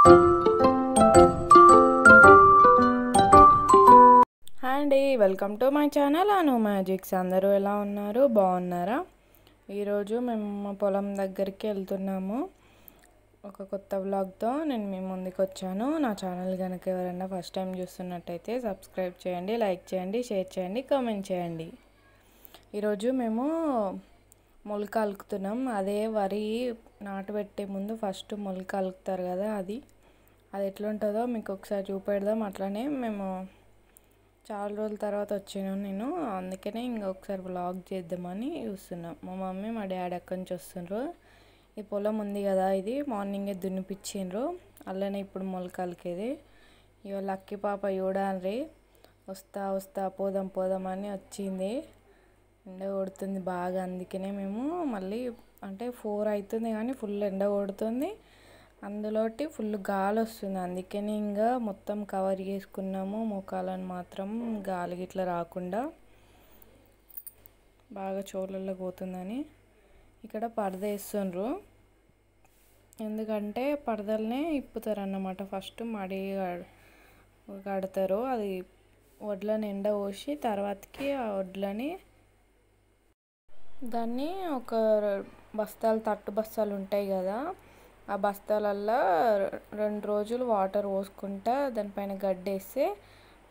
Hi అండి welcome to my channel. Anu magics. అందరూ ఎలా ఉన్నారు? బాగున్నారా? ఈరోజు మేము మా పొలం దగ్గరికి వెళ్తున్నాము. ఒక కొత్త వ్లాగ్తో నేను మీ ముందుకు వచ్చాను నా ఛానల్ కనుక ఎవరైనా ఫస్ట్ టైం చూస్తున్నట్టయితే సబ్స్క్రైబ్ చేయండి లైక్ చేయండి షేర్ చేయండి కామెంట్ చేయండి. ఈరోజు మేము మొలక అలుకుతున్నాం. అదే వరి నాటు పెట్టే ముందు ఫస్ట్ మొలక అలుకుతారు కదా అది. అది ఎట్లుంటుందో మీకు ఒకసారి చూపెడదాం. అట్లనే మేము చాలా రోజుల తర్వాత వచ్చాను నేను. అందుకనే ఇంకొకసారి బ్లాగ్ చేద్దామని చూస్తున్నాం. మా మమ్మీ మా డాడీ అక్కడి నుంచి వస్తుండ్రు. ఈ పొలం ఉంది కదా ఇది. మార్నింగే దున్నిపించిండ్రు అలానే ఇప్పుడు మొలకలకేది ఇక లక్కీ పాప చూడాలి వస్తా వస్తా పోదాం పోదాం అని వచ్చింది. ఎండ కొడుతుంది బాగా అందుకనే మేము మళ్ళీ అంటే ఫోర్ అవుతుంది కానీ ఫుల్ ఎండ కొడుతుంది. అందులోటి ఫుల్ గాలి వస్తుంది. అందుకని ఇంకా మొత్తం కవర్ చేసుకున్నాము. ముఖాలను మాత్రం గాలి గిట్ల రాకుండా బాగా చోళ్ళల్లో పోతుందని ఇక్కడ పరద వేస్తుండ్రు. ఎందుకంటే పరదలనే ఇప్పుతారు అన్నమాట ఫస్ట్ మడి కడతారు. అది వడ్లను ఎండ పోసి తర్వాతకి ఆ వడ్లని దాన్ని ఒక బస్తాలు తట్టు బస్తాలు ఉంటాయి కదా ఆ బస్తాలల్లో రెండు రోజులు వాటర్ పోసుకుంటా దానిపైన గడ్డేస్తే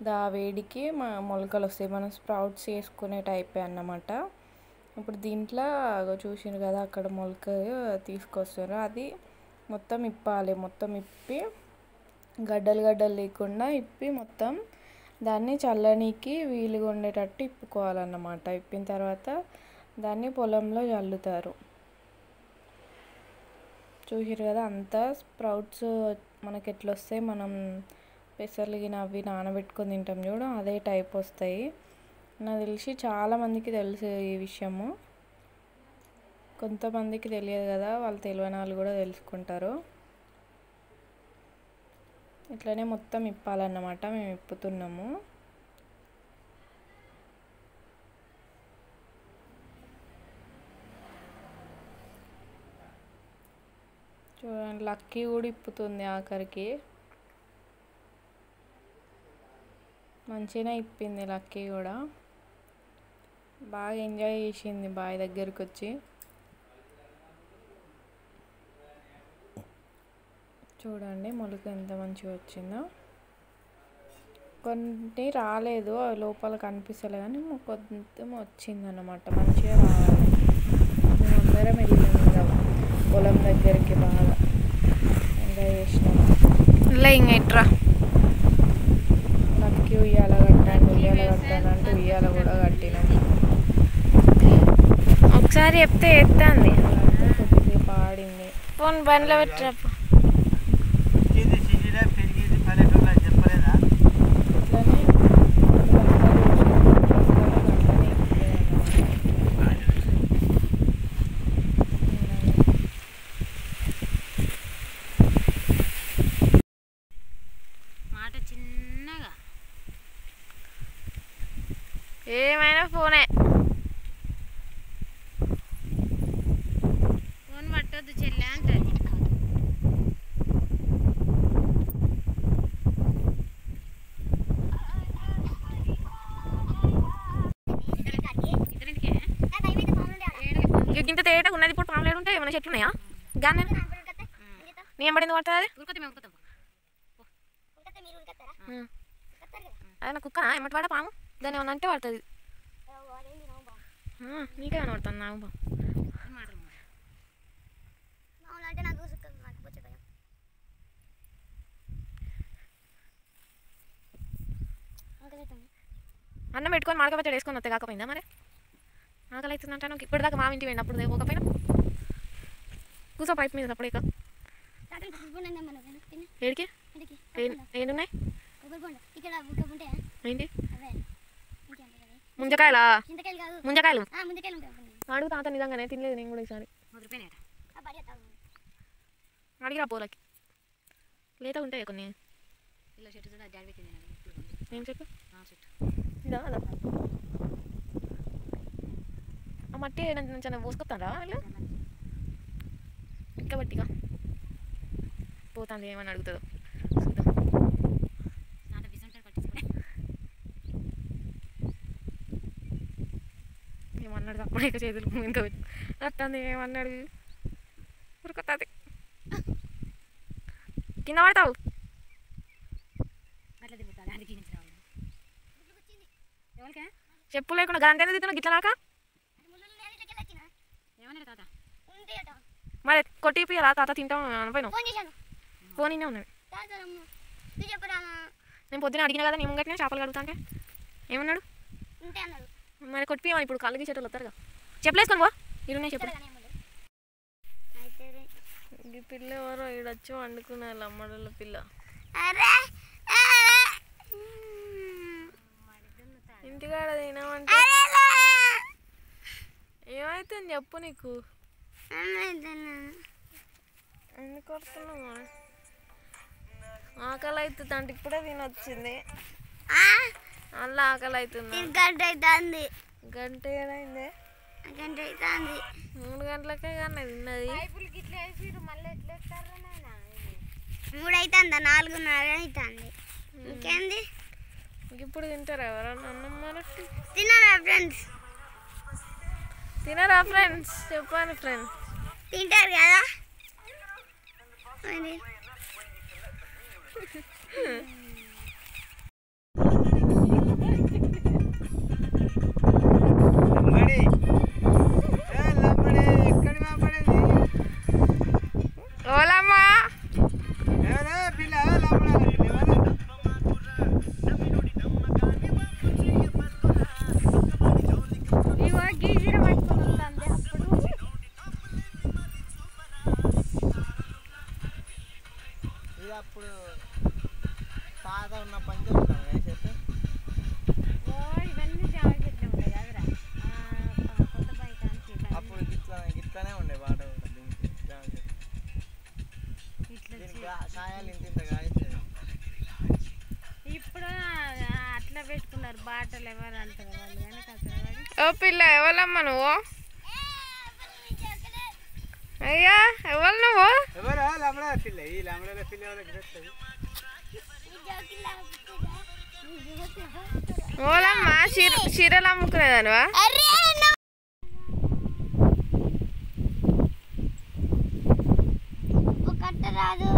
దా వేడికి మా మొలకలు వస్తాయి. మనం స్ప్రౌట్స్ వేసుకునే టైపే అన్నమాట. ఇప్పుడు దీంట్లో చూసిండ్రు కదా అక్కడ మొలక తీసుకొస్తారు. అది మొత్తం ఇప్పాలి. మొత్తం ఇప్పి గడ్డలు గడ్డలు లేకుండా ఇప్పి మొత్తం దాన్ని చల్లనీకి వీలుగా ఉండేటట్టు ఇప్పుకోవాలన్నమాట. ఇప్పిన తర్వాత దాన్ని పొలంలో చల్లుతారు చూసారు కదా అంతా స్ప్రౌట్స్ మనకి ఎట్లా వస్తాయి మనం పెసర్లు గిన అవి నానబెట్టుకొని తింటాం చూడు అదే టైప్ వస్తాయి. నాకు తెలిసి చాలామందికి తెలుసు ఈ విషయము. కొంతమందికి తెలియదు కదా వాళ్ళు తెలియని వాళ్ళు కూడా తెలుసుకుంటారు. ఇట్లనే మొత్తం ఇప్పాలన్నమాట మేము ఇప్పుతున్నాము. చూడండి లక్కీ కూడా ఇప్పుతుంది ఆఖరికి. మంచిగా ఇప్పింది లక్కీ కూడా. బాగా ఎంజాయ్ చేసింది బాయ్ దగ్గరికి వచ్చి. చూడండి మొలక ఎంత మంచిగా వచ్చిందో. కొన్ని రాలేదు లోపల కనిపిస్తలే కానీ కొంచెం వచ్చిందన్నమాట. మంచిగా రావాలి. మేము అందరం వెళ్ళినాం ఇంకా. పొలం దగ్గరికి బాగా ఎంజాయ్ చేసినాం. లే ఇంక ఇట్రా నక్కి ఉయ్యాల కట్టాను ఉయ్యాల కట్టాను అంటే ఉయ్యాల కూడా కట్టినాం. ఒకసారి చెప్తే ఎత్తాంది. ఆడింది. ఫోన్ బండ్లో పెట్టినప్పుడు ఇచ్చింది సిటీలో పెరిగేది పల్లెటూరులో చెప్పలేదా అట్లనే రెండు బస్తాలు పోసినాం. రెండు బస్తాలు అట్లనే ఇప్పినాం. మాట చిన్నగా ఏమైనా ఫోనే. ఫోన్ పట్టొద్దు చెల్లె అంటది. ఇంత తేటగా ఉన్నది ఇప్పుడు పాములేడు ఉంటాయి ఏమైనా చెట్లు ఉన్నాయా? గానే నేను పడింది పడుతుంది అది? నా కుక్క ఏమంటే పాము? దాన్ని ఏమన్నా అంటే పడుతుంది నీకే కనబడుతుంది నాకు బా అన్నం పెట్టుకొని మాడక పచ్చడి వేసుకొని వస్తే కాకపోయిందా మరి? ఆకలి అవుతుందంటే నాకు ఇప్పుడు దాకా మా ఇంటి పోయింది అప్పుడు పోకపోయినా. కూర్చో పైప్ మీద అప్పుడు ఇక ఏడికి? ఏనున్నాయి? ఇక్కడ ఒక ఉంటే. ఏంటి? అవే ఇంకేంటి కదా ముంజకాయలా? ముంజకాయలు. అడుగు తాత నిజంగానే తినలేదు నేను కూడా ఈసారి. అడిగిరా పోలకి. లేత ఉంటాయి కొన్ని? ఏం ఇదా అదా? ఆ మట్టి నుంచి పోసుకొస్తారా వీళ్ళు? ఇంకా బట్టిగా పోతుంది ఏమని అడుగుతుందో. చూద్దాం ఏమన్నాడు అప్పుడే ఇక చేతులు ఇంకా వస్తుంది ఏమన్నాడు? ఉరుకుతుంది. కింద పడతావు? చెప్పు లేకుండా గంట తిన్నా గిట్ల నాక మరి కొట్టిపోయారా తాత తింటాం అనుపోయినావు ఫోన్ ఇన్నే చెప్పరా నేను పొద్దున అడిగినా కదా నేను ముంగట్నే చేపలు కడుగుతా అంటే ఏమన్నాడు అన్నాడు. మరి కొట్టిపోయాం ఇప్పుడు కళ్ళు తీసేటోళ్ళు వస్తారుగా. చెప్పలేసుకొని పో. ఇరున్నాయి చెప్పు ఈ పిల్ల ఎవరో ఈడొచ్చి వండుకున్నారు అమ్మడల పిల్ల. అరే ఇంటికాడ తినమంటే ఏమైతుంది చెప్పు నీకు? ఎందుకు వస్తున్నావు మరి? ఆకలి అవుతుంది అంటే ఇప్పుడే తినొచ్చింది. అలా ఆకలి అవుతుంది గంట అవుతుంది గంట ఏదైంది గంట అవుతుంది మూడు గంటలకే కానీ తిన్నది. మూడు అవుతుందా నాలుగున్నర అవుతుంది ఇంకేంది? ఇప్పుడు తింటారా ఎవరన్నా అన్నం మరి? తిన్నారా ఫ్రెండ్స్? తినరా ఫ్రెండ్స్? చెప్పండి ఫ్రెండ్స్. తింటారు కదా? మరి? ఇది అప్పుడు తాత ఉన్న పని చెప్తాను వేసేస్తే ఓ ఇవన్నీ చాలా చెట్లు ఉంటాయి కదరా కొత్త బైక్ అప్పుడు గిట్లా గిట్లానే ఉండే వాట కూడా దీనికి. జామ చెట్టు. ఇట్లా దీనికి కా- కాయలు ఇంత ఇప్పుడు అట్లా పెట్టుకున్నారు. బాటలు ఎవరు అంటారు వాళ్ళు? కానీ ఓ పిల్ల ఎవరమ్మా నువ్వు? అయ్యా ఎవరు నువ్వు? ఎవరా? లమ్మడ పిల్ల ఈ లమ్మడ పిల్ల ఓలమ్మా చీర చీరలు అమ్ముకునేదానివా? రాదు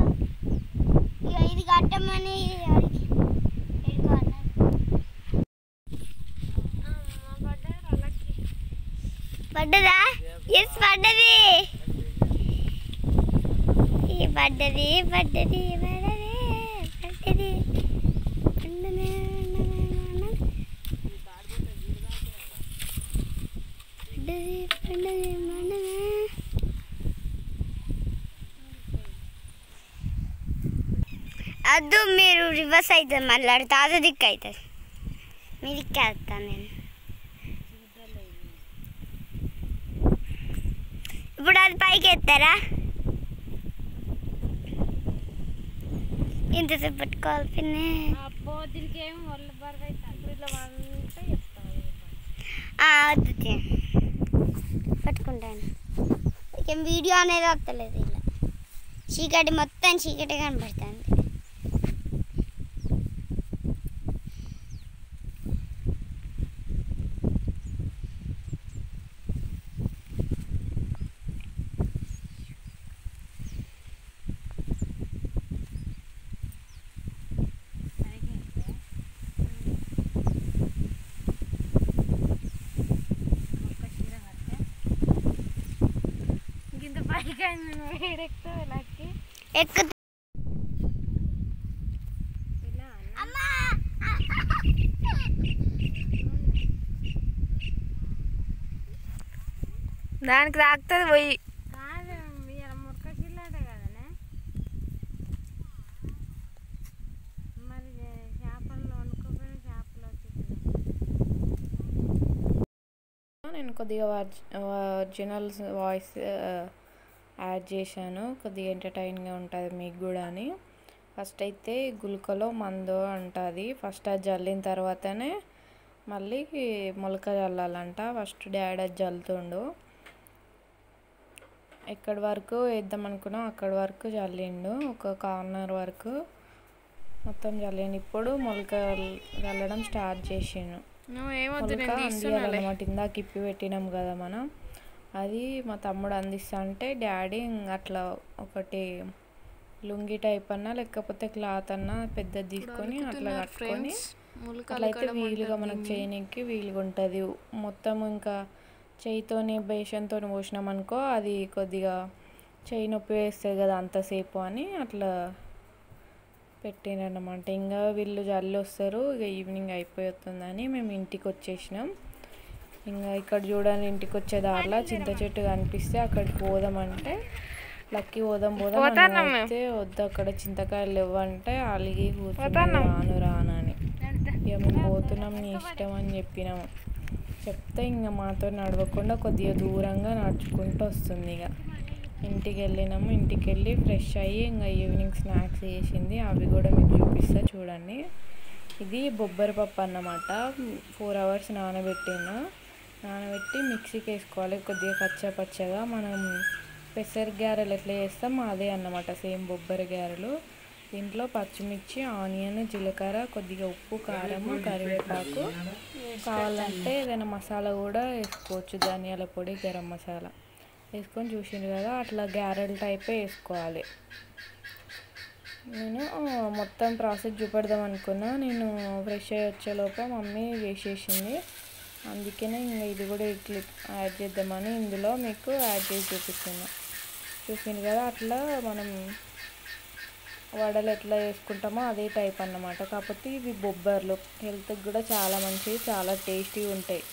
ఇది కట్టమని పడ్డదా? ఎస్ పడ్డది. పడ్డది పడ్డది పడ్డది పడ్డది. పడ్డది, పడ్డది పడ్డది అద్దు మీరు రివర్స్ అవుతుంది మళ్ళీ తాత దిక్కు అవుతుంది మీ దిక్కు వెళ్తాను నేను. ఇప్పుడు అది పైకి ఎత్తారా? ఇంతసేపు పట్టుకోవాలి పిన్ని. ఆ, వద్దు. పట్టుకుంటాను. ఇక వీడియో అనేది వస్తలేదు ఇలా. చీకటి మొత్తం చీకటి కనబడుతుంది చేపలు వండుకోపోయిన చేపలు వచ్చి నేను కొద్దిగా ఒరిజినల్ వాయిస్ యాడ్ చేశాను. కొద్దిగా ఎంటర్టైన్గా ఉంటుంది మీకు కూడా అని ఫస్ట్ అయితే గుల్కలో మందు ఉంటుంది ఫస్ట్ అది జల్లిన తర్వాతనే మళ్ళీ మొలక జల్లాలంట. ఫస్ట్ డాడీ అది జల్లుతుండు. ఎక్కడి వరకు వేద్దాం అనుకున్నాం అక్కడి వరకు చల్లిండు ఒక కార్నర్ వరకు మొత్తం చల్లిండు ఇప్పుడు మొలక చల్లడం స్టార్ట్ చేసిండు. అందియాలన్నమాట. ఇందాక ఇప్పి పెట్టినాం కదా మనం. అది మా తమ్ముడు అందిస్తా అంటే డాడీ అట్లా ఒకటి లుంగి టైప్ అన్నా లేకపోతే క్లాత్ అన్నా పెద్దది తీసుకొని అట్లా కట్టుకొని అట్లా అయితే వీలుగా మనకు చేయనీకి వీలుగా ఉంటుంది మొత్తం ఇంకా చేయితోని బేషన్తో పోసినాం అనుకో అది కొద్దిగా చేయి నొప్పి వేస్తుంది కదా అంతసేపు అని అట్లా పెట్టినన్నమాట ఇంకా వీళ్ళు జల్లి వస్తారు ఇక ఈవినింగ్ అయిపోతుందని మేము ఇంటికి వచ్చేసినాం ఇంకా ఇక్కడ చూడండి ఇంటికి వచ్చే దారిలో చింత చెట్టు కనిపిస్తే అక్కడికి పోదామంటే లక్కీ పోదాం పోదాం. అయితే వద్దు అక్కడ చింతకాయలు లేవంటే అలిగి కూర్చున్నాడు పోతాన్నాం. రాను రానని ఇక మేము పోతున్నాం నీ ఇష్టం అని చెప్పినాము చెప్తే ఇంకా మాతో నడవకుండా కొద్దిగా దూరంగా నడుచుకుంటూ వస్తుంది ఇక. ఇంటికి వెళ్ళినాము ఇంటికి వెళ్ళి ఫ్రెష్ అయ్యి ఇంకా ఈవినింగ్ స్నాక్స్ చేసింది అవి కూడా మీకు చూపిస్తా చూడండి. ఇది బొబ్బరి పప్పు అన్నమాట. ఫోర్ అవర్స్ నానబెట్టిన. నానబెట్టి మిక్సీకి వేసుకోవాలి కొద్దిగా కచ్చా పచ్చగా మనం పెసర గారెలు ఎట్లా చేస్తాం అదే అన్నమాట సేమ్ బొబ్బరి గారెలు. దీంట్లో పచ్చిమిర్చి ఆనియన్ జీలకర్ర కొద్దిగా ఉప్పు కారం కరివేపాకు కావాలంటే ఏదైనా మసాలా కూడా వేసుకోవచ్చు. ధనియాల పొడి గరం మసాలా వేసుకొని చూసిండు కదా అట్లా గ్యారెల్ టైపే వేసుకోవాలి. నేను మొత్తం ప్రాసెస్ చూపెడదాం అనుకున్నా. నేను ఫ్రెష్ అయ్యి వచ్చేలోపే మమ్మీ చేసేసింది. అందుకనే ఇంకా ఇది కూడా క్లిప్ యాడ్ చేద్దామని ఇందులో మీకు యాడ్ చేసి చూపిస్తున్నా. చూసింది కదా అట్లా మనం వడలు ఎట్లా చేసుకుంటామో అదే టైప్ అన్నమాట. కాకపోతే ఇవి బొబ్బర్లు హెల్త్కి కూడా చాలా మంచివి చాలా టేస్టీ ఉంటాయి.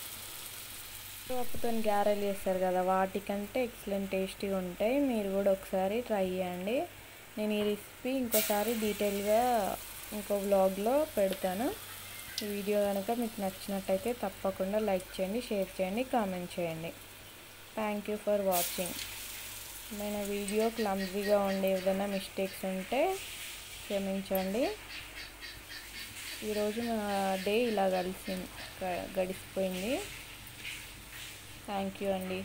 పప్పుతో గ్యారెలు చేస్తారు కదా వాటికంటే ఎక్సలెంట్ టేస్టీగా ఉంటాయి. మీరు కూడా ఒకసారి ట్రై చేయండి. నేను ఈ రెసిపీ ఇంకోసారి డీటెయిల్గా ఇంకో వ్లాగ్లో పెడతాను. ఈ వీడియో కనుక మీకు నచ్చినట్టయితే తప్పకుండా లైక్ చేయండి షేర్ చేయండి కామెంట్ చేయండి. థ్యాంక్ యూ ఫర్ వాచింగ్ మన వీడియో క్లమ్జీగా ఉండే ఏదైనా మిస్టేక్స్ ఉంటే క్షమించండి. ఈరోజు నా డే ఇలా కలిసి గడిచిపోయింది థ్యాంక్ యూ అండి.